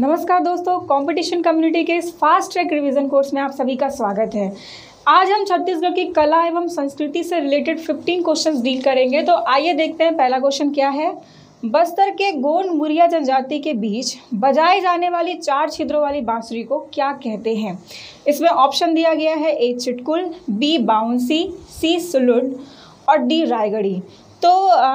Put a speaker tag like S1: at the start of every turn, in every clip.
S1: नमस्कार दोस्तों competition community के इस फास्ट ट्रैक रिवीजन कोर्स में आप सभी का स्वागत है। आज हम छत्तीसगढ़ की कला एवं संस्कृति से रिलेटेड 15 क्वेश्चंस डील करेंगे तो आइए देखते हैं पहला क्वेश्चन क्या है। बस्तर के गोंड मुरिया जनजाति के बीच बजाई जाने वाली चार छिद्रों वाली बांसुरी को क्या कहते हैं? इसमें ऑप्शन दिया गया है A Chitkul, B Baunsi, C Sulud और डी रायगढ़ी। तो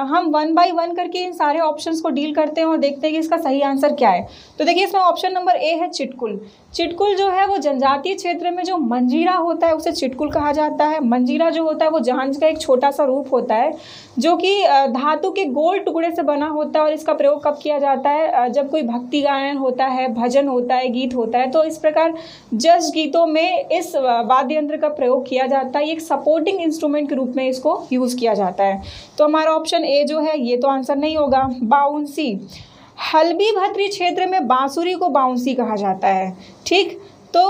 S1: हम वन बाय वन करके इन सारे ऑप्शंस को डील करते हैं और देखते हैं कि इसका सही आंसर क्या है। तो देखिए, इसमें ऑप्शन नंबर ए है चिटकुल। चिटकुल जो है, वो जनजातीय क्षेत्र में जो मंजीरा होता है, उसे चिटकुल कहा जाता है। मंजीरा जो होता है, वो जहांज का एक छोटा सा रूप होता है, जो कि धातु के गोल टुकड़े से बना होता है और इसका प्रयोग कब किया जाता है? जब कोई भक्ति गायन होता है, भजन होता है, गीत होता है तो इस प्रकार जस गीतों में इस वाद्य यंत्र का प्रयोग किया जाता है। एक सपोर्टिंग इंस्ट्रूमेंट के रूप में इसको यूज़ किया जाता है। तो हमारा ऑप्शन ए जो है, ये तो आंसर नहीं होगा। बाउंसी। हल्बी भत्री क्षेत्र में बांसुरी को बाउंसी कहा जाता है। ठीक? तो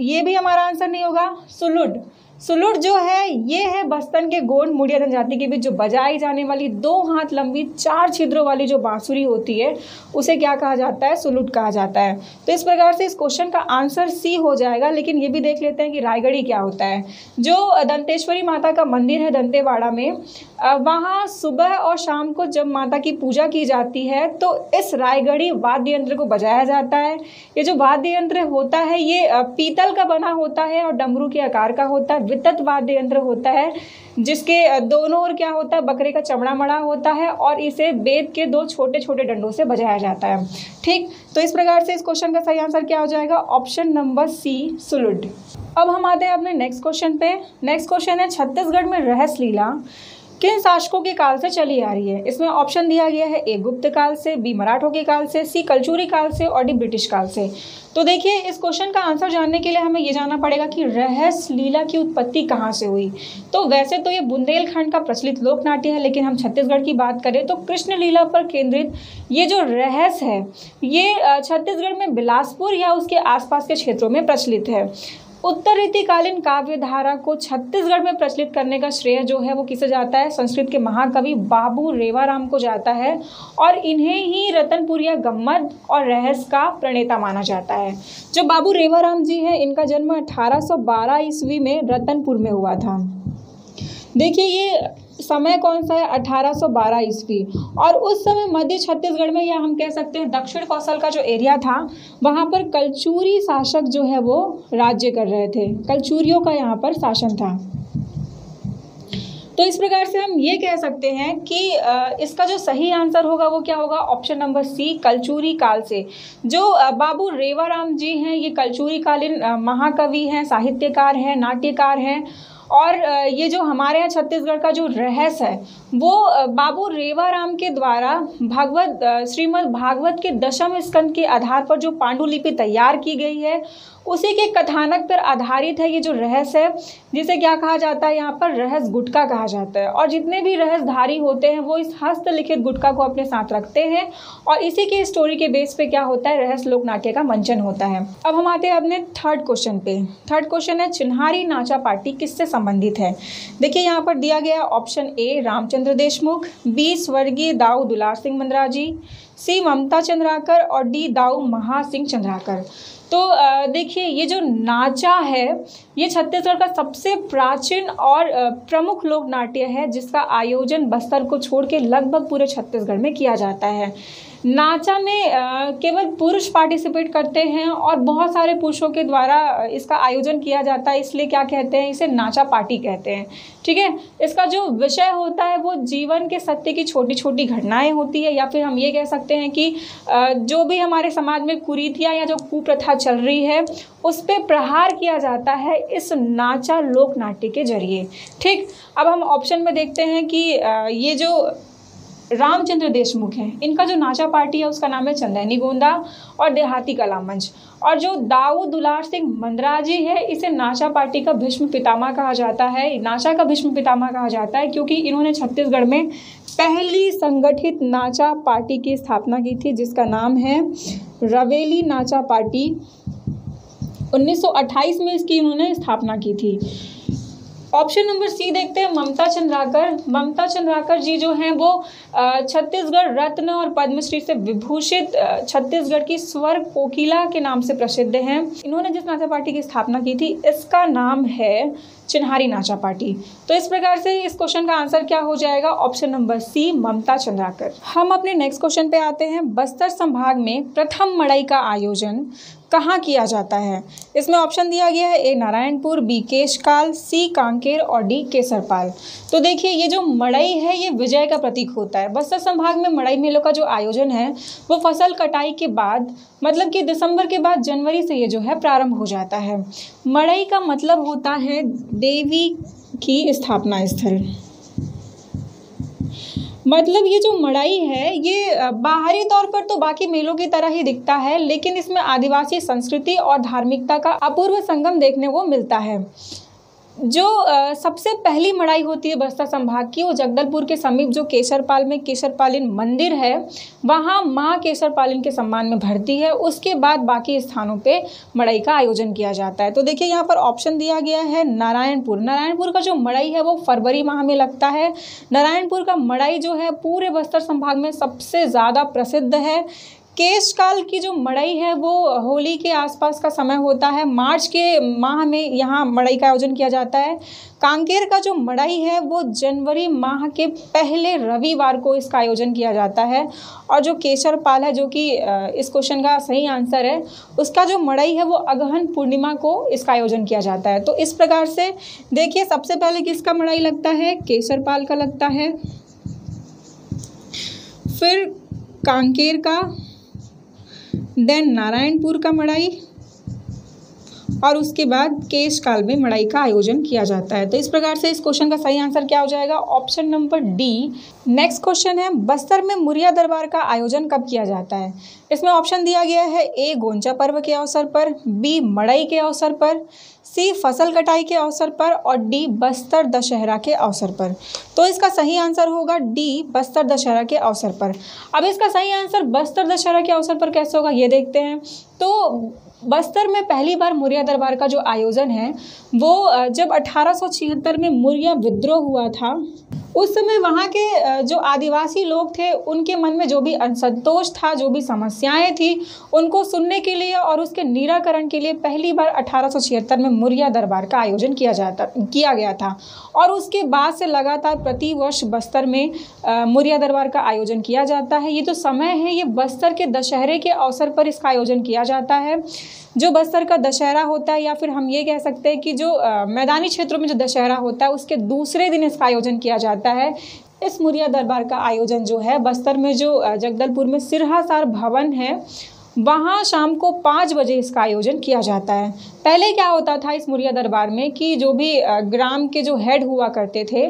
S1: ये भी हमारा आंसर नहीं होगा। सुलुड। सुलुट जो है, ये है बस्तन के गोंड मुड़िया जनजाति के बीच जो बजाई जाने वाली दो हाथ लंबी चार छिद्रों वाली जो बांसुरी होती है, उसे क्या कहा जाता है? सुलुट कहा जाता है। तो इस प्रकार से इस क्वेश्चन का आंसर सी हो जाएगा, लेकिन ये भी देख लेते हैं कि रायगढ़ी क्या होता है। जो दंतेश्वरी माता का मंदिर है दंतेवाड़ा में वहाँ सुबह और शाम को जब माता की पूजा की जाती है तो इस रायगढ़ी वाद्य यंत्र को बजाया जाता है। ये जो वाद्य यंत्र होता है, ये पीतल का बना होता है और डमरू के आकार का होता है। वितत वाद्य यंत्र होता है, जिसके दोनों ओर क्या होता है, बकरे का चमड़ा मड़ा होता है और इसे बेद के दो छोटे छोटे डंडों से बजाया जाता है। ठीक तो इस प्रकार से इस क्वेश्चन का सही आंसर क्या हो जाएगा? ऑप्शन नंबर सी सुलुड अब हम आते हैं अपने नेक्स्ट क्वेश्चन पे। नेक्स्ट क्वेश्चन है छत्तीसगढ़ में रहस लीला किन शासकों के काल से चली आ रही है? इसमें ऑप्शन दिया गया है ए गुप्त काल से बी मराठों के काल से सी कलचूरी काल से और डी ब्रिटिश काल से। तो देखिए, इस क्वेश्चन का आंसर जानने के लिए हमें ये जानना पड़ेगा कि रहस्य लीला की उत्पत्ति कहाँ से हुई। तो वैसे तो ये बुंदेलखंड का प्रचलित लोक नाट्य है, लेकिन हम छत्तीसगढ़ की बात करें तो कृष्ण लीला पर केंद्रित ये जो रहस्य है, ये छत्तीसगढ़ में बिलासपुर या उसके आसपास के क्षेत्रों में प्रचलित है। उत्तर रीतिकालीन काव्य धारा को छत्तीसगढ़ में प्रचलित करने का श्रेय जो है वो किसे जाता है? संस्कृत के महाकवि बाबू रेवाराम को जाता है और इन्हें ही रतनपुरिया गम्मत और रहस्य का प्रणेता माना जाता है। जो बाबू रेवाराम जी हैं, इनका जन्म 1812 ईस्वी में रतनपुर में हुआ था। देखिए, ये समय कौन सा है? 1812 ईस्वी। और उस समय मध्य छत्तीसगढ़ में या हम कह सकते हैं दक्षिण कौशल का जो एरिया था, वहाँ पर कलचूरी शासक जो है वो राज्य कर रहे थे। कलचूरियों का यहाँ पर शासन था। तो इस प्रकार से हम ये कह सकते हैं कि इसका जो सही आंसर होगा वो क्या होगा? ऑप्शन नंबर सी, कलचूरी काल से। जो बाबू रेवाराम जी हैं, ये कलचूरी कालीन महाकवि हैं, साहित्यकार हैं, नाट्यकार हैं और ये जो हमारे यहाँ छत्तीसगढ़ का जो रहस्य है वो बाबू रेवाराम के द्वारा भागवत श्रीमद् भागवत के दशम स्कंद के आधार पर जो पांडुलिपि तैयार की गई है, उसी के कथानक पर आधारित है ये जो रहस्य है, जिसे क्या कहा जाता है, यहाँ पर रहस्य गुटका कहा जाता है। और जितने भी रहसधारी होते हैं, वो इस हस्तलिखित गुटका को अपने साथ रखते हैं, और इसी के स्टोरी के बेस पे क्या होता है, रहस्य लोक नाट्य का मंचन होता है। अब हम आते हैं अपने थर्ड क्वेश्चन पे। थर्ड क्वेश्चन है, चिन्हारी नाचा पार्टी किससे संबंधित है? देखिए, यहाँ पर दिया गया option A Ramchandra Deshmukh B स्वर्गीय दाऊ दुलार सिंह मंदराजी सी ममता चंद्राकर और डी दाऊ महासिंह चंद्राकर तो देखिए, ये जो नाचा है, ये छत्तीसगढ़ का सबसे प्राचीन और प्रमुख लोक नाट्य है, जिसका आयोजन बस्तर को छोड़ के लगभग पूरे छत्तीसगढ़ में किया जाता है। नाचा में केवल पुरुष पार्टिसिपेट करते हैं और बहुत सारे पुरुषों के द्वारा इसका आयोजन किया जाता है, इसलिए क्या कहते हैं, इसे नाचा पार्टी कहते हैं। ठीक है? इसका जो विषय होता है, वो जीवन के सत्य की छोटी छोटी घटनाएँ होती है, या फिर हम ये कह सकते हैं कि जो भी हमारे समाज में कुरीतियाँ या जो कुप्रथा चल रही है, उस पर प्रहार किया जाता है इस नाचा लोक नाट्य के ज़रिए। ठीक? अब हम ऑप्शन में देखते हैं कि ये जो रामचंद्र देशमुख हैं। इनका जो नाचा पार्टी है, उसका नाम है चंदैनी गोंदा और देहाती कला मंच और जो दाऊ दुलार सिंह मंदराजी है, इसे नाचा पार्टी का भीष्म पितामह कहा जाता है। नाचा का भीष्म पितामह कहा जाता है क्योंकि इन्होंने छत्तीसगढ़ में पहली संगठित नाचा पार्टी की स्थापना की थी, जिसका नाम है रवेली नाचा पार्टी। 1928 में इसकी इन्होंने स्थापना की थी। ऑप्शन नंबर सी देखते हैं, ममता चंद्राकर। ममता चंद्राकर जी जो हैं, वो छत्तीसगढ़ रत्न और पद्मश्री से विभूषित छत्तीसगढ़ की स्वर कोकिला के नाम से प्रसिद्ध हैं। इन्होंने जिस नाचा पार्टी की स्थापना की थी, इसका नाम है चिन्हारी नाचा पार्टी। तो इस प्रकार से इस क्वेश्चन का आंसर क्या हो जाएगा? Option number C Mamta Chandrakar. हम अपने नेक्स्ट क्वेश्चन पे आते हैं। बस्तर संभाग में प्रथम मड़ई का आयोजन। कहाँ किया जाता है? इसमें ऑप्शन दिया गया है A Narayanpur, B Keshkal, C Kanker और डी केसरपाल। तो देखिए, ये जो मड़ई है, ये विजय का प्रतीक होता है। बस्तर संभाग में मड़ई मेलों का जो आयोजन है, वो फ़सल कटाई के बाद मतलब कि दिसंबर के बाद जनवरी से ये जो है प्रारंभ हो जाता है। मड़ई का मतलब होता है देवी की स्थापना स्थल। मतलब ये जो मड़ाई है, ये बाहरी तौर पर तो बाकी मेलों की तरह ही दिखता है, लेकिन इसमें आदिवासी संस्कृति और धार्मिकता का अपूर्व संगम देखने को मिलता है। जो सबसे पहली मड़ाई होती है बस्तर संभाग की, वो जगदलपुर के समीप, जो केसरपाल में केसरपालिन मंदिर है, वहाँ माँ केसरपालिन के सम्मान में भरती है। उसके बाद बाकी स्थानों पे मड़ाई का आयोजन किया जाता है। तो देखिए, यहाँ पर ऑप्शन दिया गया है नारायणपुर। नारायणपुर का जो मड़ाई है, वो फरवरी माह में लगता है। नारायणपुर का मड़ाई जो है, पूरे बस्तर संभाग में सबसे ज़्यादा प्रसिद्ध है। केश काल की जो मड़ई है, वो होली के आसपास का समय होता है। मार्च के माह में यहाँ मड़ई का आयोजन किया जाता है। कांकेर का जो मड़ई है, वो जनवरी माह के पहले रविवार को इसका आयोजन किया जाता है। और जो केशर पाल है, जो कि इस क्वेश्चन का सही आंसर है, उसका जो मड़ई है, वो अगहन पूर्णिमा को इसका आयोजन किया जाता है। तो इस प्रकार से देखिए, सबसे पहले किसका मड़ई लगता है? केसर पाल का लगता है। फिर कांकेर का देन नारायणपुर का मड़ाई और उसके बाद केश काल में मड़ाई का आयोजन किया जाता है। तो इस प्रकार से इस क्वेश्चन का सही आंसर क्या हो जाएगा? Option number D next question है, बस्तर में मुरिया दरबार का आयोजन कब किया जाता है? इसमें ऑप्शन दिया गया है ए गोंचा पर्व के अवसर पर, बी, मड़ई के अवसर पर, सी, फ़सल कटाई के अवसर पर और डी, बस्तर दशहरा के अवसर पर। तो इसका सही आंसर होगा डी, बस्तर दशहरा के अवसर पर। अब इसका सही आंसर बस्तर दशहरा के अवसर पर कैसे होगा, ये देखते हैं। तो बस्तर में पहली बार मुरिया दरबार का जो आयोजन है, वो जब अठारह सौ छिहत्तर में मुरिया विद्रोह हुआ था उस समय वहाँ के जो आदिवासी लोग थे, उनके मन में जो भी असंतोष था, जो भी समस्याएँ थी, उनको सुनने के लिए और उसके निराकरण के लिए पहली बार अठारह सौ छिहत्तर में मुरिया दरबार का आयोजन किया जाता, किया गया था। और उसके बाद से लगातार प्रतिवर्ष बस्तर में मुरिया दरबार का आयोजन किया जाता है। ये जो समय है, ये बस्तर के दशहरे के अवसर पर इसका आयोजन किया जाता है। जो बस्तर का दशहरा होता है या फिर हम ये कह सकते हैं कि जो मैदानी क्षेत्रों में जो दशहरा होता है, उसके दूसरे दिन इसका आयोजन किया जाता है। इस मुरिया दरबार का आयोजन जो है, बस्तर में जो जगदलपुर में सिरहासार भवन है, वहाँ शाम को पाँच बजे इसका आयोजन किया जाता है। पहले क्या होता था इस मुरिया दरबार में कि जो भी ग्राम के जो हेड हुआ करते थे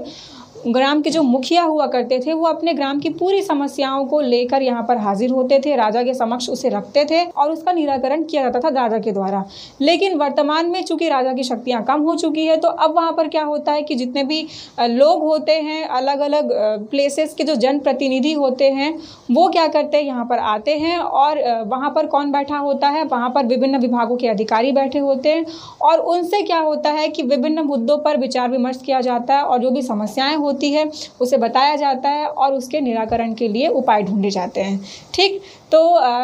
S1: ग्राम के जो मुखिया हुआ करते थे, वो अपने ग्राम की पूरी समस्याओं को लेकर यहाँ पर हाजिर होते थे, राजा के समक्ष उसे रखते थे और उसका निराकरण किया जाता था राजा के द्वारा। लेकिन वर्तमान में चूँकि राजा की शक्तियाँ कम हो चुकी है तो अब वहाँ पर क्या होता है कि जितने भी लोग होते हैं अलग अलग प्लेसेस के जो जनप्रतिनिधि होते हैं, वो क्या करते हैं, यहाँ पर आते हैं और वहाँ पर कौन बैठा होता है? वहाँ पर विभिन्न विभागों के अधिकारी बैठे होते हैं और उनसे क्या होता है कि विभिन्न मुद्दों पर विचार विमर्श किया जाता है और जो भी समस्याएँ होती होती है, उसे बताया जाता है और उसके निराकरण के लिए उपाय ढूंढे जाते हैं। ठीक? तो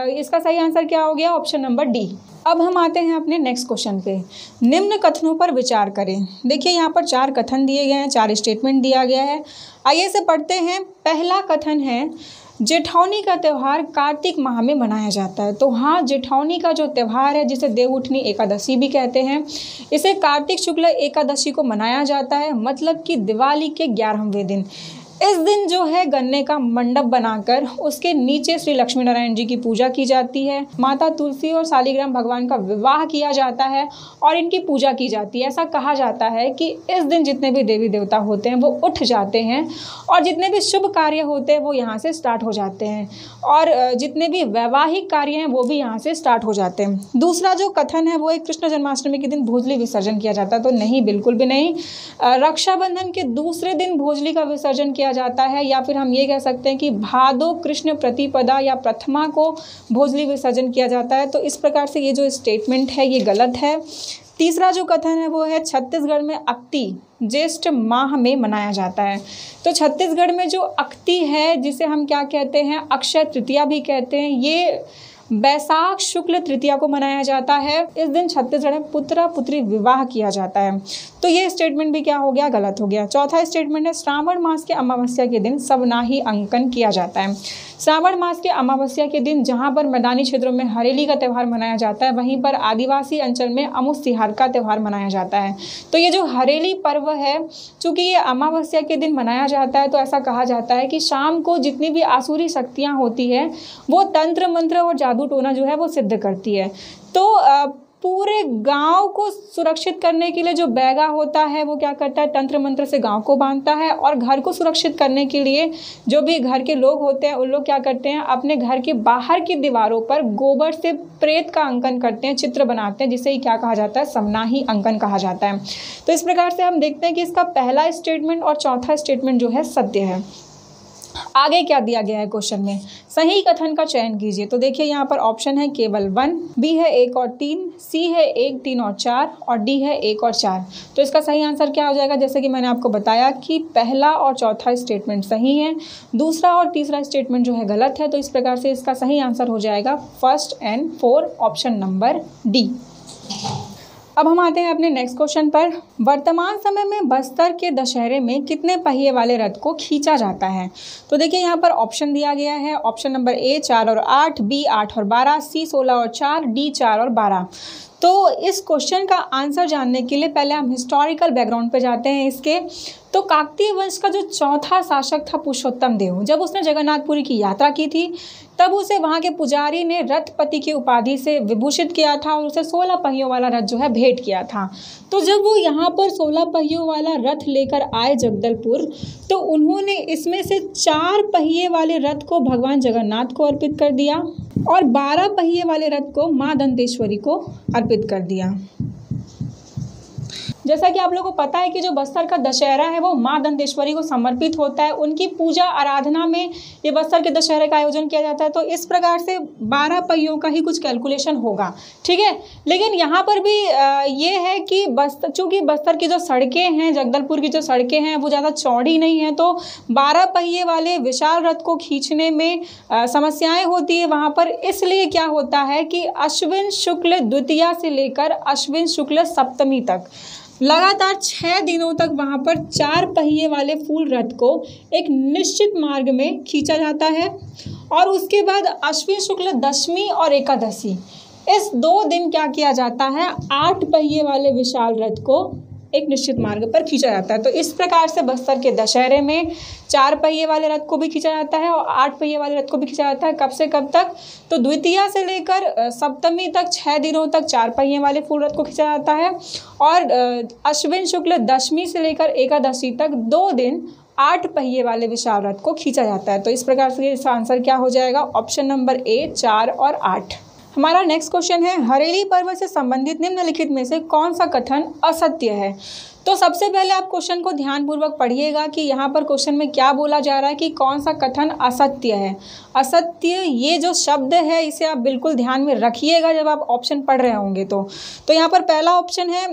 S1: इसका सही आंसर क्या हो गया? Option number D. अब हम आते हैं अपने नेक्स्ट क्वेश्चन पे। निम्न कथनों पर विचार करें। देखिए, यहाँ पर चार कथन दिए गए हैं, चार स्टेटमेंट दिया गया है। आइए से पढ़ते हैं। पहला कथन है जेठौनी का त्यौहार कार्तिक माह में मनाया जाता है। तो हाँ जेठौनी का जो त्यौहार है, जिसे देवउठनी एकादशी भी कहते हैं, इसे कार्तिक शुक्ल एकादशी को मनाया जाता है। मतलब कि दिवाली के ग्यारहवें दिन। इस दिन जो है गन्ने का मंडप बनाकर उसके नीचे श्री लक्ष्मी नारायण जी की पूजा की जाती है। माता तुलसी और शालीग्राम भगवान का विवाह किया जाता है और इनकी पूजा की जाती है। ऐसा कहा जाता है कि इस दिन जितने भी देवी देवता होते हैं, वो उठ जाते हैं और जितने भी शुभ कार्य होते हैं, वो यहाँ से स्टार्ट हो जाते हैं और जितने भी वैवाहिक कार्य हैं, वो भी यहाँ से स्टार्ट हो जाते हैं। दूसरा जो कथन है, वो एक कृष्ण जन्माष्टमी के दिन भोजली विसर्जन किया जाता है तो नहीं, बिल्कुल भी नहीं। रक्षाबंधन के दूसरे दिन भोजली का विसर्जन किया किया जाता है या फिर हम ये कह सकते हैं कि भादो कृष्ण प्रतिपदा या प्रथमा को भोजली विसर्जन किया जाता है। तो इस प्रकार से ये जो स्टेटमेंट है, ये गलत है। तीसरा जो कथन है, वो है छत्तीसगढ़ में अक्ति, ज्येष्ठ माह में मनाया जाता है। तो छत्तीसगढ़ में जो अक्ति है, जिसे हम क्या कहते हैं, अक्षय तृतीया भी कहते हैं, ये बैसाख शुक्ल तृतीया को मनाया जाता है। इस दिन छत्तीसगढ़ में पुत्रा पुत्री विवाह किया जाता है। तो ये स्टेटमेंट भी क्या हो गया? गलत हो गया। चौथा स्टेटमेंट है, श्रावण मास के अमावस्या के दिन सबनाही अंकन किया जाता है। श्रावण मास के अमावस्या के दिन जहाँ पर मैदानी क्षेत्रों में हरेली का त्यौहार मनाया जाता है, वहीं पर आदिवासी अंचल में अमुस तिहार का त्यौहार मनाया जाता है। तो ये जो हरेली पर्व है, चूँकि ये अमावस्या के दिन मनाया जाता है तो ऐसा कहा जाता है कि शाम को जितनी भी आसुरी शक्तियाँ होती है, वो तंत्र मंत्र और जादू टोना जो है वो सिद्ध करती है। तो पूरे गाँव को सुरक्षित करने के लिए जो बैगा होता है, वो क्या करता है? तंत्र मंत्र से गाँव को बांधता है और घर को सुरक्षित करने के लिए जो भी घर के लोग होते हैं, उन लोग क्या करते हैं? अपने घर के बाहर की दीवारों पर गोबर से प्रेत का अंकन करते हैं, चित्र बनाते हैं, जिसे ही क्या कहा जाता है? समनाही अंकन कहा जाता है। तो इस प्रकार से हम देखते हैं कि इसका पहला स्टेटमेंट और चौथा स्टेटमेंट जो है सत्य है। आगे क्या दिया गया है क्वेश्चन में? सही कथन का चयन कीजिए। तो देखिए, यहाँ पर ऑप्शन है केवल वन, बी है एक और तीन, सी है एक, तीन और चार और डी है एक और चार। तो इसका सही आंसर क्या हो जाएगा? जैसे कि मैंने आपको बताया कि पहला और चौथा स्टेटमेंट सही है, दूसरा और तीसरा स्टेटमेंट जो है गलत है तो इस प्रकार से इसका सही आंसर हो जाएगा first and four option number D. अब हम आते हैं अपने नेक्स्ट क्वेश्चन पर। वर्तमान समय में बस्तर के दशहरे में कितने पहिए वाले रथ को खींचा जाता है? तो देखिए, यहाँ पर ऑप्शन दिया गया है। ऑप्शन नंबर ए चार और आठ बी आठ और बारह सी सोलह और चार डी चार और बारह। तो इस क्वेश्चन का आंसर जानने के लिए पहले हम हिस्टोरिकल बैकग्राउंड पर जाते हैं इसके। तो काकतीय वंश का जो चौथा शासक था पुरुषोत्तम देव, जब उसने जगन्नाथपुरी की यात्रा की थी, तब उसे वहाँ के पुजारी ने रथपति की उपाधि से विभूषित किया था और उसे सोलह पहियों वाला रथ जो है भेंट किया था। तो जब वो यहाँ पर सोलह पहियों वाला रथ लेकर आए जगदलपुर तो उन्होंने इसमें से चार पहिए वाले रथ को भगवान जगन्नाथ को अर्पित कर दिया और बारह पहिए वाले रथ को माँ दंतेश्वरी को अर्पित कर दिया। जैसा कि आप लोगों को पता है कि जो बस्तर का दशहरा है, वो माँ दंतेश्वरी को समर्पित होता है। उनकी पूजा आराधना में ये बस्तर के दशहरे का आयोजन किया जाता है। तो इस प्रकार से बारह पहियों का ही कुछ कैलकुलेशन होगा, ठीक है? लेकिन यहाँ पर भी ये है कि बस्तर चूँकि बस्तर की जो सड़कें हैं, जगदलपुर की जो सड़कें हैं, वो ज़्यादा चौड़ी नहीं हैं तो बारह पहिए वाले विशाल रथ को खींचने में समस्याएँ होती है वहाँ पर। इसलिए क्या होता है कि अश्विन शुक्ल द्वितीया से लेकर अश्विन शुक्ल सप्तमी तक लगातार छः दिनों तक वहाँ पर चार पहिए वाले फूल रथ को एक निश्चित मार्ग में खींचा जाता है और उसके बाद अश्विन शुक्ल दशमी और एकादशी। इस दो दिन क्या किया जाता है? आठ पहिए वाले विशाल रथ को एक निश्चित मार्ग पर खींचा जाता है। तो इस प्रकार से बस्तर के दशहरे में चार पहिए वाले रथ को भी खींचा जाता है और आठ पहिए वाले रथ को भी खींचा जाता है। कब से कब तक? तो द्वितीय से लेकर सप्तमी तक छः दिनों तक चार पहिए वाले फूल रथ को खींचा जाता है और अश्विन शुक्ल दशमी से लेकर एकादशी तक दो दिन आठ पहिए वाले विशाल रथ को खींचा जाता है। तो इस प्रकार से इसका आंसर क्या हो जाएगा? ऑप्शन नंबर ए, चार और आठ। हमारा नेक्स्ट क्वेश्चन है, हरेली पर्व से संबंधित निम्नलिखित में से कौन सा कथन असत्य है? तो सबसे पहले आप क्वेश्चन को ध्यानपूर्वक पढ़िएगा कि यहाँ पर क्वेश्चन में क्या बोला जा रहा है कि कौन सा कथन असत्य है। असत्य ये जो शब्द है, इसे आप बिल्कुल ध्यान में रखिएगा जब आप ऑप्शन पढ़ रहे होंगे तो। तो यहाँ पर पहला ऑप्शन है,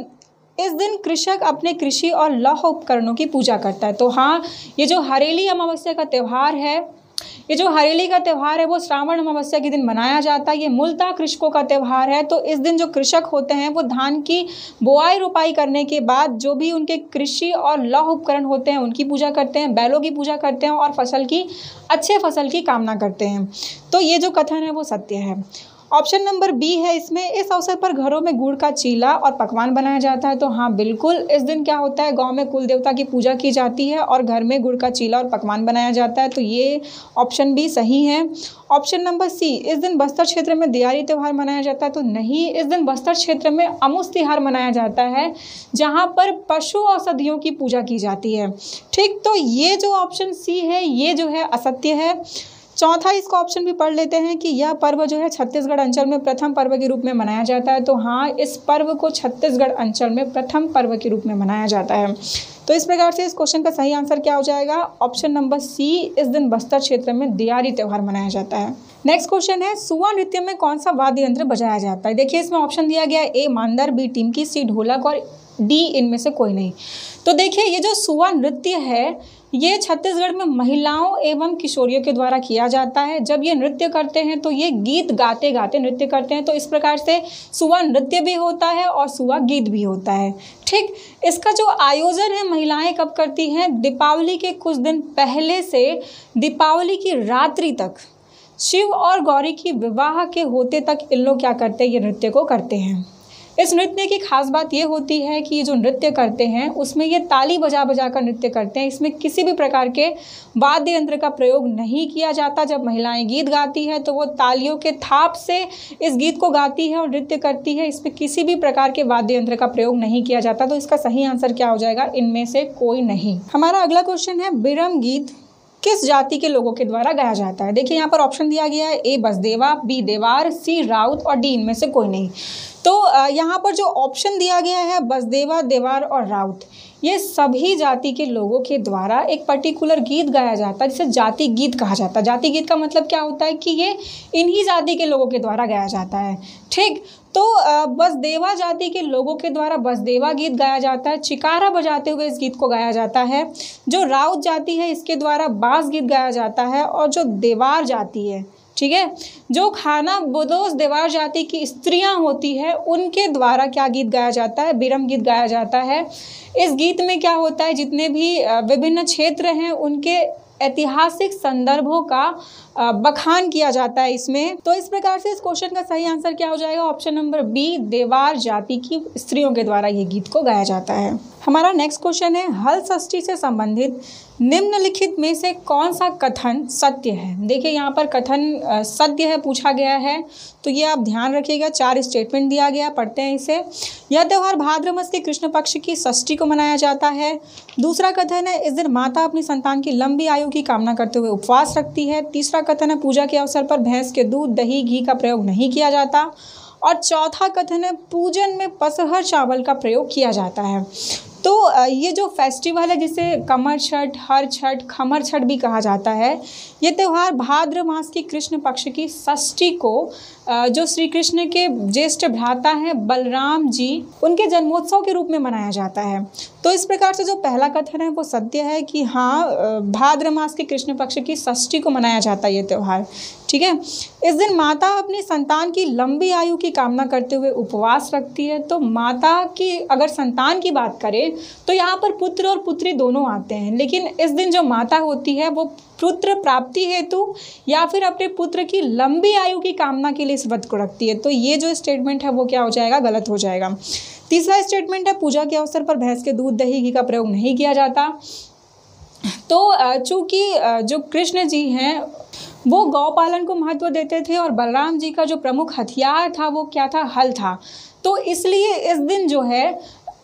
S1: इस दिन कृषक अपने कृषि और लौह उपकरणों की पूजा करता है। तो हाँ ये जो हरेली अमावस्या का त्यौहार है ये जो हरेली का त्यौहार है, वो श्रावण अमावस्या के दिन मनाया जाता है। ये मूलतः कृषकों का त्यौहार है तो इस दिन जो कृषक होते हैं, वो धान की बोआई रोपाई करने के बाद जो भी उनके कृषि और लौह उपकरण होते हैं, उनकी पूजा करते हैं, बैलों की पूजा करते हैं और फ़सल की, अच्छे फ़सल की कामना करते हैं। तो ये जो कथन है, वो सत्य है। ऑप्शन नंबर बी है इसमें, इस अवसर पर घरों में गुड़ का चीला और पकवान बनाया जाता है। तो हाँ बिल्कुल, इस दिन क्या होता है, गाँव में कुल देवता की पूजा की जाती है और घर में गुड़ का चीला और पकवान बनाया जाता है। तो ये ऑप्शन बी सही है। ऑप्शन नंबर सी, इस दिन बस्तर क्षेत्र में दियारी त्यौहार मनाया जाता है। तो नहीं, इस दिन बस्तर क्षेत्र में अमुस तिहार मनाया जाता है, जहाँ पर पशु औषधियों की पूजा की जाती है। ठीक तो ये जो ऑप्शन सी है, ये जो है असत्य है। चौथा इसका ऑप्शन भी पढ़ लेते हैं कि यह पर्व जो है छत्तीसगढ़ अंचल में प्रथम पर्व के रूप में मनाया जाता है। तो हाँ इस पर्व को छत्तीसगढ़ अंचल में प्रथम पर्व के रूप में मनाया जाता है। तो इस प्रकार से इस क्वेश्चन का सही आंसर क्या हो जाएगा? ऑप्शन नंबर सी इस दिन बस्तर क्षेत्र में दियारी त्यौहार मनाया जाता है। नेक्स्ट क्वेश्चन है सुआ नृत्य में कौन सा वाद्य यंत्र बजाया जाता है? देखिए, इसमें ऑप्शन दिया गया ए मांदर बी टिमकी सी ढोलक और डी इनमें से कोई नहीं। तो देखिए, ये जो सुआ नृत्य है ये छत्तीसगढ़ में महिलाओं एवं किशोरियों के द्वारा किया जाता है। जब ये नृत्य करते हैं तो ये गीत गाते गाते नृत्य करते हैं तो इस प्रकार से सुआ नृत्य भी होता है और सुबह गीत भी होता है। ठीक, इसका जो आयोजन है, महिलाएँ कब करती हैं? दीपावली के कुछ दिन पहले से दीपावली की रात्रि तक। शिव और गौरी की विवाह के होते तक इन लोग क्या करते हैं? ये नृत्य को करते हैं। इस नृत्य की खास बात ये होती है कि जो नृत्य करते हैं, उसमें ये ताली बजा बजा कर नृत्य करते हैं। इसमें किसी भी प्रकार के वाद्य यंत्र का प्रयोग नहीं किया जाता। जब महिलाएँ गीत गाती हैं तो वो तालियों के थाप से इस गीत को गाती है और नृत्य करती है। इसमें किसी भी प्रकार के वाद्य यंत्र का प्रयोग नहीं किया जाता। तो इसका सही आंसर क्या हो जाएगा? इनमें से कोई नहीं। हमारा अगला क्वेश्चन है बिरम गीत। किस जाति के लोगों के द्वारा गाया जाता है? देखिए, यहाँ पर ऑप्शन दिया गया है ए बसदेवा बी देवार सी राउत और डी इनमें से कोई नहीं। तो यहाँ पर जो ऑप्शन दिया गया है, बसदेवा, देवार और राउत, ये सभी जाति के लोगों के द्वारा एक पर्टिकुलर गीत गाया जाता है, जिसे जाति गीत कहा जाता है। जाति गीत का मतलब क्या होता है कि ये इन्हीं जाति के लोगों के द्वारा गाया जाता है। ठीक? तो बसदेवा जाति के लोगों के द्वारा बसदेवा गीत गाया जाता है, चिकारा बजाते हुए इस गीत को गाया जाता है, जो राउत जाति है इसके द्वारा बास गीत गाया जाता है और जो देवार जाति है, ठीक है? जो खाना बदोश देवार जाति की स्त्रियाँ होती है, उनके द्वारा क्या गीत गाया जाता है? बिरम गीत गाया जाता है। इस गीत में क्या होता है? जितने भी विभिन्न क्षेत्र हैं, उनके ऐतिहासिक संदर्भों का बखान किया जाता है इसमें। तो इस प्रकार से इस क्वेश्चन का सही आंसर क्या हो जाएगा? ऑप्शन नंबर बी देवार जाति की स्त्रियों के द्वारा ये गीत को गाया जाता है। हमारा नेक्स्ट क्वेश्चन है, हल षष्ठी से संबंधित निम्नलिखित में से कौन सा कथन सत्य है? देखिए, यहाँ पर कथन सत्य है पूछा गया है। तो ये आप ध्यान रखिएगा, चार स्टेटमेंट दिया गया, पढ़ते हैं इसे। यह त्यौहार भाद्र के कृष्ण पक्ष की षष्ठी को मनाया जाता है। दूसरा कथन है, इस दिन माता अपनी संतान की लंबी आयु की कामना करते हुए उपवास रखती है। तीसरा कथन है, पूजा के अवसर पर भैंस के दूध, दही, घी का प्रयोग नहीं किया जाता। और चौथा कथन है, पूजन में पसहर चावल का प्रयोग किया जाता है। तो ये जो फेस्टिवल है, जिसे कमर छठ, हर छठ, खमर छठ भी कहा जाता है, ये त्यौहार भाद्र मास की कृष्ण पक्ष की षष्ठी को जो श्री कृष्ण के ज्येष्ठ भ्राता हैं, बलराम जी, उनके जन्मोत्सव के रूप में मनाया जाता है। तो इस प्रकार से जो पहला कथन है, वो सत्य है कि हाँ भाद्र मास के कृष्ण पक्ष की षष्ठी को मनाया जाता है ये त्यौहार, ठीक है? इस दिन माता अपनी संतान की लंबी आयु की कामना करते हुए उपवास रखती है। तो माता की अगर संतान की बात करें तो यहाँ पर पुत्र और पुत्री दोनों आते हैं, लेकिन इस दिन जो माता होती है, वो पुत्र प्राप्ति हेतु या फिर अपने पुत्र की लंबी आयु की कामना के लिए इस व्रत को रखती है। तो ये जो स्टेटमेंट है, वो क्या हो जाएगा? गलत हो जाएगा। तीसरा स्टेटमेंट है, पूजा के अवसर पर भैंस के दूध, दही, घी का प्रयोग नहीं किया जाता। तो चूँकि जो कृष्ण जी हैं, वो गौ पालन को महत्व देते थे और बलराम जी का जो प्रमुख हथियार था, वो क्या था? हल था। तो इसलिए इस दिन जो है,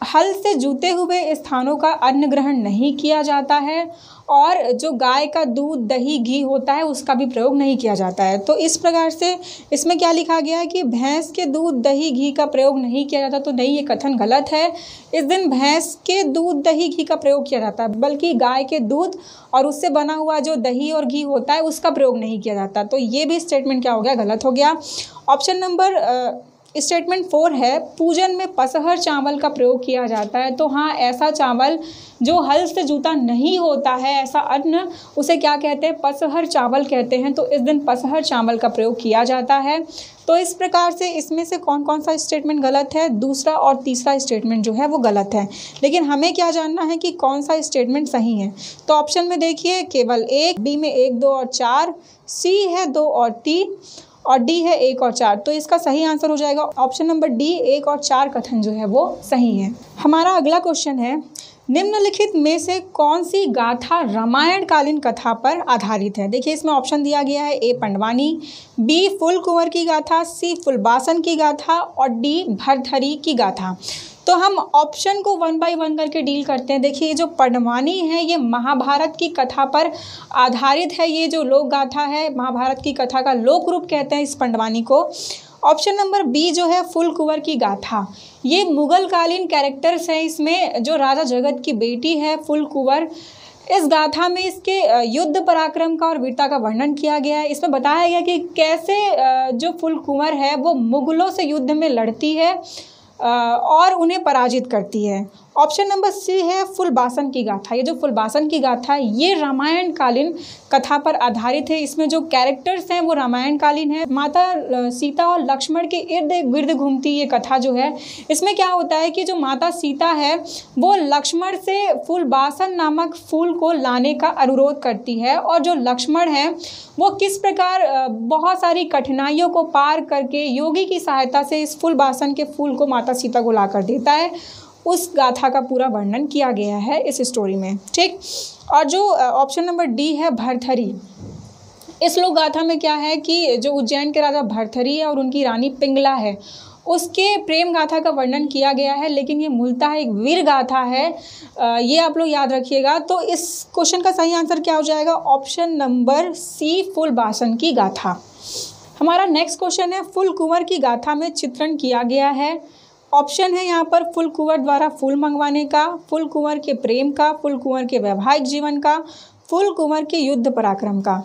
S1: हल से जूते हुए स्थानों का अन्न ग्रहण नहीं किया जाता है और जो गाय का दूध, दही, घी होता है, उसका भी प्रयोग नहीं किया जाता है। तो इस प्रकार से इसमें क्या लिखा गया है कि भैंस के दूध, दही, घी का प्रयोग नहीं किया जाता तो नहीं, ये कथन गलत है। इस दिन भैंस के दूध, दही, घी का प्रयोग किया जाता है बल्कि गाय के दूध और उससे बना हुआ जो दही और घी होता है, उसका प्रयोग नहीं किया जाता। तो ये भी स्टेटमेंट क्या हो गया? गलत हो गया। ऑप्शन नंबर स्टेटमेंट फोर है, पूजन में पसहर चावल का प्रयोग किया जाता है। तो हाँ ऐसा चावल जो हल से जूता नहीं होता है, ऐसा अन्न, उसे क्या कहते हैं? पसहर चावल कहते हैं। तो इस दिन पसहर चावल का प्रयोग किया जाता है। तो इस प्रकार से इसमें से कौन कौन सा स्टेटमेंट गलत है? दूसरा और तीसरा स्टेटमेंट जो है, वो गलत है। लेकिन हमें क्या जानना है कि कौन सा स्टेटमेंट सही है? तो ऑप्शन में देखिए, केवल एक बी में एक, दो और चार सी है दो और तीन और डी है एक और चार। तो इसका सही आंसर हो जाएगा ऑप्शन नंबर डी एक और चार कथन जो है वो सही है। हमारा अगला क्वेश्चन है, निम्नलिखित में से कौन सी गाथा रामायणकालीन कथा पर आधारित है? देखिए, इसमें ऑप्शन दिया गया है A Pandwani B full Kunwar की गाथा सी फुलबासन की गाथा और डी भरथरी की गाथा। तो हम ऑप्शन को वन बाय वन करके डील करते हैं। देखिए, ये जो पडवानी है, ये महाभारत की कथा पर आधारित है। ये जो लोक गाथा है, महाभारत की कथा का लोक रूप कहते हैं इस पंडवानी को। ऑप्शन नंबर बी जो है, फुल कुंवर की गाथा। ये मुगल कालीन कैरेक्टर्स हैं इसमें, जो राजा जगत की बेटी है, फुल कुंवर। इस गाथा में इसके युद्ध पराक्रम का और वीरता का वर्णन किया गया है। इसमें बताया गया कि कैसे जो फुल कुंवर है, वो मुगलों से युद्ध में लड़ती है। और उन्हें पराजित करती है। ऑप्शन नंबर सी है फुलबासन की गाथा। ये जो फुलबासन की गाथा है ये रामायण कालीन कथा पर आधारित है। इसमें जो कैरेक्टर्स हैं, वो रामायण कालीन है। माता सीता और लक्ष्मण के इर्द गिर्द घूमती ये कथा जो है, इसमें क्या होता है कि जो माता सीता है, वो लक्ष्मण से फुलबासन नामक फूल को लाने का अनुरोध करती है। और जो लक्ष्मण है, वो किस प्रकार बहुत सारी कठिनाइयों को पार करके योगी की सहायता से इस फुलबासन के फूल को माता सीता को ला कर देता है। उस गाथा का पूरा वर्णन किया गया है इस स्टोरी में, ठीक? और जो ऑप्शन नंबर डी है भरथरी। इस लोक गाथा में क्या है कि जो उज्जैन के राजा भरथरी है और उनकी रानी पिंगला है, उसके प्रेम गाथा का वर्णन किया गया है, लेकिन ये मूलतः एक वीर गाथा है। ये आप लोग याद रखिएगा तो इस क्वेश्चन का सही आंसर क्या हो जाएगा? ऑप्शन नंबर सी फुल बासन की गाथा। हमारा नेक्स्ट क्वेश्चन है फुल कुंवर की गाथा में चित्रण किया गया है। ऑप्शन है यहाँ पर फुल कुंवर द्वारा फूल मंगवाने का, फुल कुंवर के प्रेम का, फुल कुंवर के वैवाहिक जीवन का, फुल कुंवर के युद्ध पराक्रम का।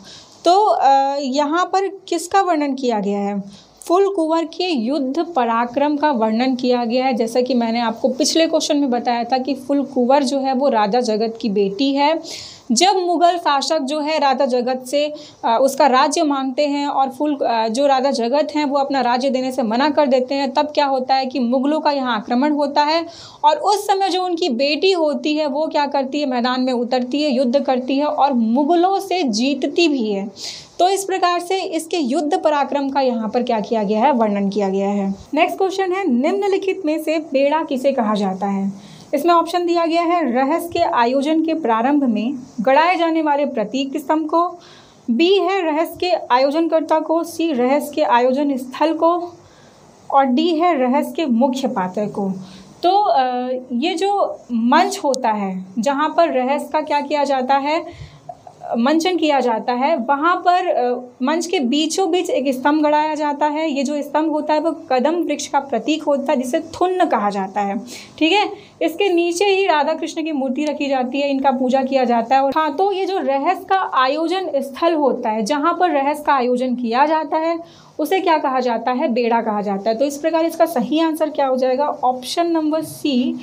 S1: तो यहाँ पर किसका वर्णन किया गया है? फुल कुंवर के युद्ध पराक्रम का वर्णन किया गया है। जैसा कि मैंने आपको पिछले क्वेश्चन में बताया था कि फुल कुंवर जो है वो राजा जगत की बेटी है। जब मुग़ल शासक जो है राजा जगत से उसका राज्य मांगते हैं और फुल जो राजा जगत हैं, वो अपना राज्य देने से मना कर देते हैं, तब क्या होता है कि मुग़लों का यहाँ आक्रमण होता है और उस समय जो उनकी बेटी होती है, वो क्या करती है, मैदान में उतरती है, युद्ध करती है और मुग़लों से जीतती भी है। तो इस प्रकार से इसके युद्ध पराक्रम का यहाँ पर क्या किया गया है, वर्णन किया गया है। नेक्स्ट क्वेश्चन है, निम्नलिखित में से बेड़ा किसे कहा जाता है? इसमें ऑप्शन दिया गया है, रहस्य के आयोजन के प्रारंभ में गढ़ाए जाने वाले प्रतीक स्तंभ को बी है रहस्य के आयोजनकर्ता को सी रहस्य के आयोजन स्थल को, और डी है रहस्य के मुख्य पात्र को। तो ये जो मंच होता है, जहाँ पर रहस्य का क्या किया जाता है मंचन किया जाता है। वहाँ पर मंच के बीचों बीच एक स्तंभ गड़ाया जाता है। ये जो स्तंभ होता है, वो कदम वृक्ष का प्रतीक होता है, जिसे थुन्न कहा जाता है। ठीक है? इसके नीचे ही राधा कृष्ण की मूर्ति रखी जाती है, इनका पूजा किया जाता है। और हाँ तो ये जो रहस्य का आयोजन स्थल होता है, जहाँ पर रहस्य का आयोजन किया जाता है, उसे क्या कहा जाता है? बेड़ा कहा जाता है। तो इस प्रकार इसका सही आंसर क्या हो जाएगा? ऑप्शन नंबर सी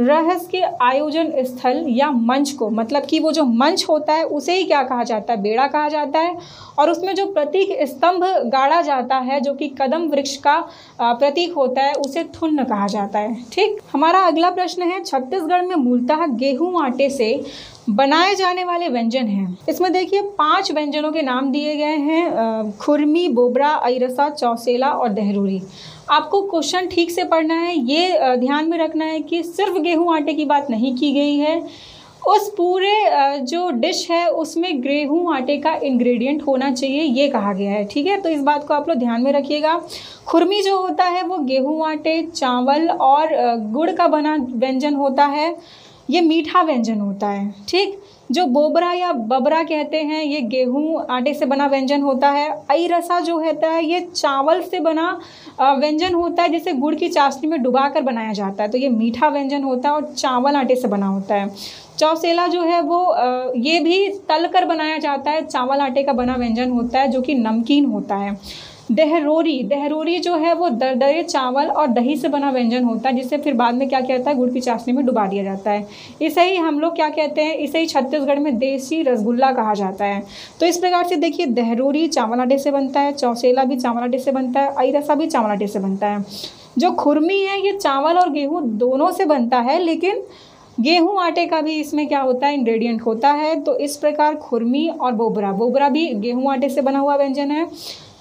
S1: रहस्य के आयोजन स्थल या मंच को मतलब कि वो जो मंच होता है, उसे ही क्या कहा जाता है? बेड़ा कहा जाता है। और उसमें जो प्रतीक स्तंभ गाड़ा जाता है, जो कि कदम वृक्ष का प्रतीक होता है, उसे थुन्न कहा जाता है। ठीक? हमारा अगला प्रश्न है, छत्तीसगढ़ में मूलतः गेहूँ आटे से बनाए जाने वाले व्यंजन हैं। इसमें देखिए, पाँच व्यंजनों के नाम दिए गए हैं खुरमी, बोबरा अरसा चौसेला और दहरूरी। आपको क्वेश्चन ठीक से पढ़ना है, ये ध्यान में रखना है कि सिर्फ़ गेहूँ आटे की बात नहीं की गई है। उस पूरे जो डिश है, उसमें गेहूँ आटे का इंग्रेडिएंट होना चाहिए, ये कहा गया है, ठीक है? तो इस बात को आप लोग ध्यान में रखिएगा। खुरमी जो होता है, वो गेहूँ आटे, चावल और गुड़ का बना व्यंजन होता है, ये मीठा व्यंजन होता है, ठीक? जो बोबरा या बबरा कहते हैं, ये गेहूँ आटे से बना व्यंजन होता है। आई रसा जो होता है, ये चावल से बना व्यंजन होता है, जिसे गुड़ की चाशनी में डुबा कर बनाया जाता है। तो ये मीठा व्यंजन होता है और चावल आटे से बना होता है। चौसेला जो है, वो ये भी तल कर बनाया जाता है। चावल आटे का बना व्यंजन होता है, जो कि नमकीन होता है। दहरोरी दहरोरी जो है वो दरदरे, चावल और दही से बना व्यंजन होता है, जिसे फिर बाद में क्या कहता है, गुड़ की चाशनी में डुबा दिया जाता है। इसे ही हम लोग क्या कहते हैं, इसे ही छत्तीसगढ़ में देसी रसगुल्ला कहा जाता है। तो इस प्रकार से देखिए, दहरोरी चावल आटे से बनता है, चौसेला भी चावल आटे से बनता है अरसा भी चावल आटे से बनता है। जो खुरमी है, ये चावल और गेहूँ दोनों से बनता है, लेकिन गेहूँ आटे का भी इसमें क्या होता है इंग्रेडिएंट होता है। तो इस प्रकार खुरमी और बोबरा बोबरा भी गेहूँ आटे से बना हुआ व्यंजन है।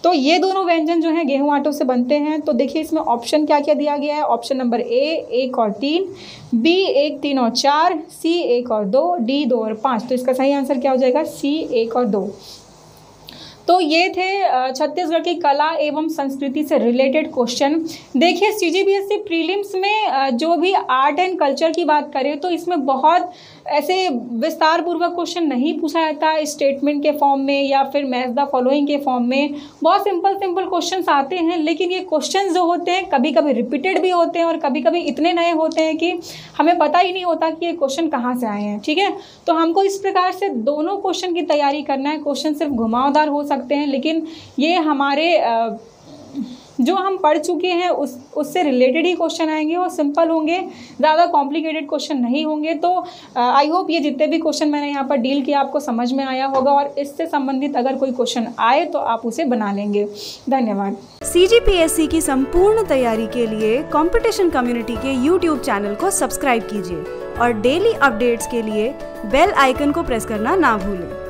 S1: तो ये दोनों व्यंजन जो हैं गेहूँ आटों से बनते हैं। तो देखिए इसमें ऑप्शन क्या क्या दिया गया है? ऑप्शन नंबर ए एक और तीन बी एक, तीन और चार सी एक और दो डी दो और पाँच। तो इसका सही आंसर क्या हो जाएगा? सी एक और दो। तो ये थे छत्तीसगढ़ की कला एवं संस्कृति से रिलेटेड क्वेश्चन देखिए सी जी प्रीलिम्स में जो भी आर्ट एंड कल्चर की बात करें तो इसमें बहुत ऐसे विस्तार पूर्वक क्वेश्चन नहीं पूछा जाता स्टेटमेंट के फॉर्म में या फिर मैथ द फॉलोइंग के फॉर्म में। बहुत सिंपल सिंपल क्वेश्चंस आते हैं, लेकिन ये क्वेश्चंस जो होते हैं कभी कभी रिपीटेड भी होते हैं और कभी कभी इतने नए होते हैं कि हमें पता ही नहीं होता कि ये क्वेश्चन कहाँ से आए हैं, ठीक है? तो हमको इस प्रकार से दोनों क्वेश्चन की तैयारी करना है। क्वेश्चन सिर्फ़ घुमावदार हो सकते हैं, लेकिन ये हमारे जो हम पढ़ चुके हैं, उस, उससे रिलेटेड ही क्वेश्चन आएँगे और सिंपल होंगे, ज़्यादा कॉम्प्लिकेटेड क्वेश्चन नहीं होंगे। तो आई होप ये जितने भी क्वेश्चन मैंने यहाँ पर डील किया आपको समझ में आया होगा और इससे संबंधित अगर कोई क्वेश्चन आए तो आप उसे बना लेंगे। धन्यवाद।
S2: सीजीपीएससी की संपूर्ण तैयारी के लिए कॉम्पिटिशन कम्युनिटी के यूट्यूब चैनल को सब्सक्राइब कीजिए और डेली अपडेट्स के लिए बेल आइकन को प्रेस करना ना भूलें।